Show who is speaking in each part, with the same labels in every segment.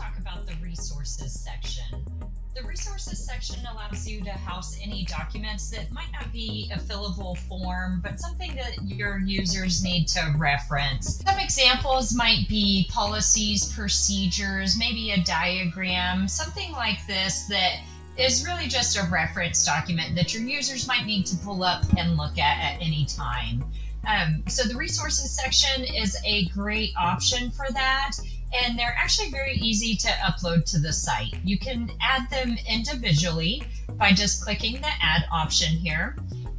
Speaker 1: talk about the resources section. The resources section allows you to house any documents that might not be a fillable form, but something that your users need to reference. Some examples might be policies, procedures, maybe a diagram, something like this that is really just a reference document that your users might need to pull up and look at at any time. Um, so the resources section is a great option for that and they're actually very easy to upload to the site. You can add them individually by just clicking the add option here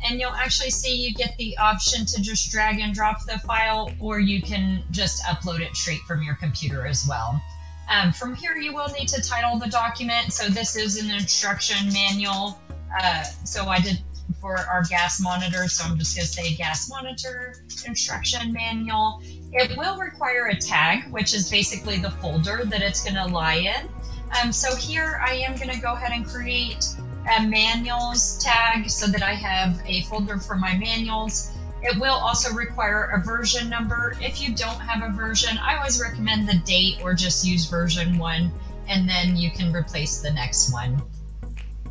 Speaker 1: and you'll actually see you get the option to just drag and drop the file or you can just upload it straight from your computer as well. Um, from here you will need to title the document. So this is an instruction manual. Uh, so I did for our gas monitor. So I'm just going to say gas monitor instruction manual. It will require a tag, which is basically the folder that it's going to lie in. Um, so here I am going to go ahead and create a manuals tag so that I have a folder for my manuals. It will also require a version number. If you don't have a version, I always recommend the date or just use version one and then you can replace the next one.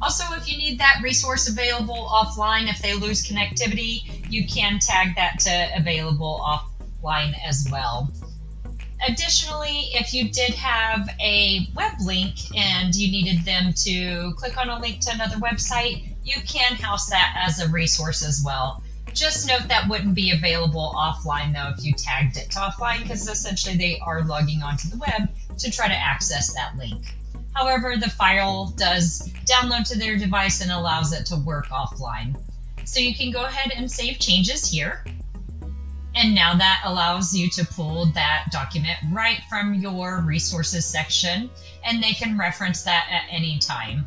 Speaker 1: Also, if you need that resource available offline, if they lose connectivity, you can tag that to available offline as well. Additionally, if you did have a web link and you needed them to click on a link to another website, you can house that as a resource as well. Just note that wouldn't be available offline though if you tagged it to offline because essentially they are logging onto the web to try to access that link. However, the file does download to their device and allows it to work offline. So you can go ahead and save changes here. And now that allows you to pull that document right from your resources section and they can reference that at any time.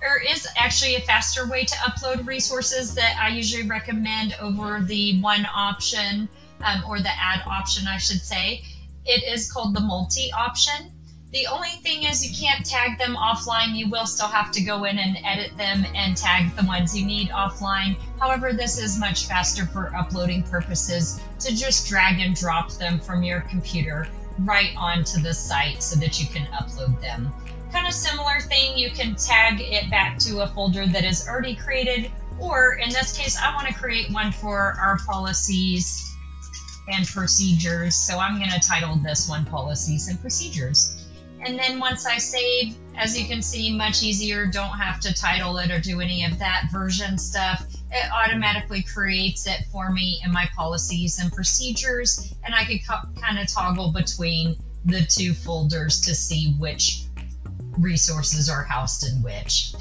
Speaker 1: There is actually a faster way to upload resources that I usually recommend over the one option um, or the add option, I should say. It is called the multi option. The only thing is you can't tag them offline. You will still have to go in and edit them and tag the ones you need offline. However, this is much faster for uploading purposes to just drag and drop them from your computer right onto the site so that you can upload them. Kind of similar thing, you can tag it back to a folder that is already created, or in this case, I want to create one for our policies and procedures. So I'm going to title this one Policies and Procedures. And then once I save, as you can see, much easier, don't have to title it or do any of that version stuff. It automatically creates it for me in my policies and procedures, and I can kind of toggle between the two folders to see which resources are housed in which.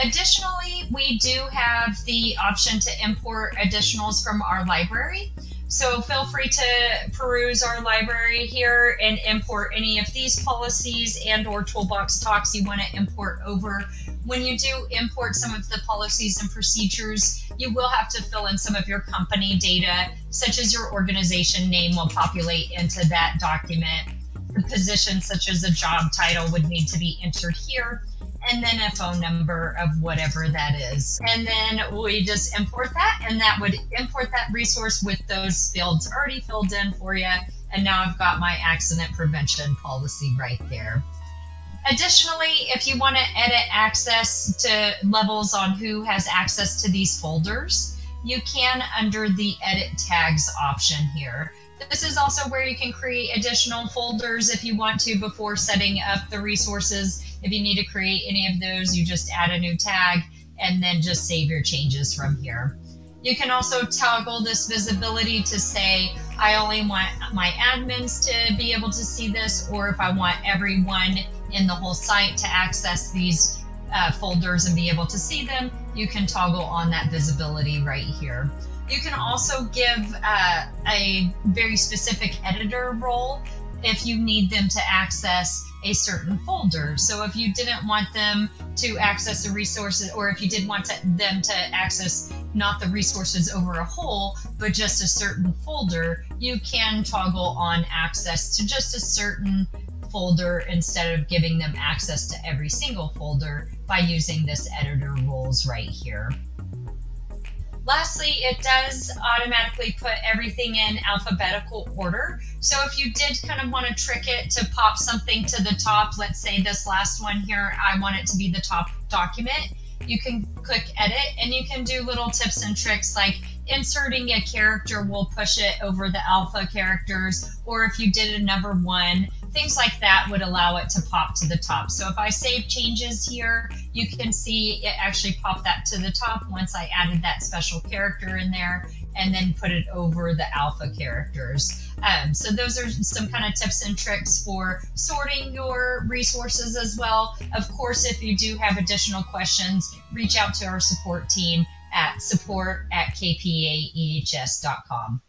Speaker 1: Additionally, we do have the option to import additionals from our library. So feel free to peruse our library here and import any of these policies and or toolbox talks you want to import over. When you do import some of the policies and procedures, you will have to fill in some of your company data, such as your organization name will populate into that document. The position, such as a job title, would need to be entered here and then a phone number of whatever that is. And then we just import that, and that would import that resource with those fields already filled in for you. And now I've got my accident prevention policy right there. Additionally, if you want to edit access to levels on who has access to these folders, you can under the edit tags option here. This is also where you can create additional folders if you want to before setting up the resources if you need to create any of those, you just add a new tag and then just save your changes from here. You can also toggle this visibility to say, I only want my admins to be able to see this, or if I want everyone in the whole site to access these uh, folders and be able to see them, you can toggle on that visibility right here. You can also give uh, a very specific editor role if you need them to access a certain folder. So if you didn't want them to access the resources, or if you did want to, them to access not the resources over a whole, but just a certain folder, you can toggle on access to just a certain folder instead of giving them access to every single folder by using this editor rules right here. Lastly, it does automatically put everything in alphabetical order. So if you did kind of want to trick it to pop something to the top, let's say this last one here, I want it to be the top document, you can click edit and you can do little tips and tricks like inserting a character will push it over the alpha characters, or if you did a number one, things like that would allow it to pop to the top. So if I save changes here, you can see it actually popped that to the top once I added that special character in there and then put it over the alpha characters. Um, so those are some kind of tips and tricks for sorting your resources as well. Of course, if you do have additional questions, reach out to our support team at support at kpaehs.com.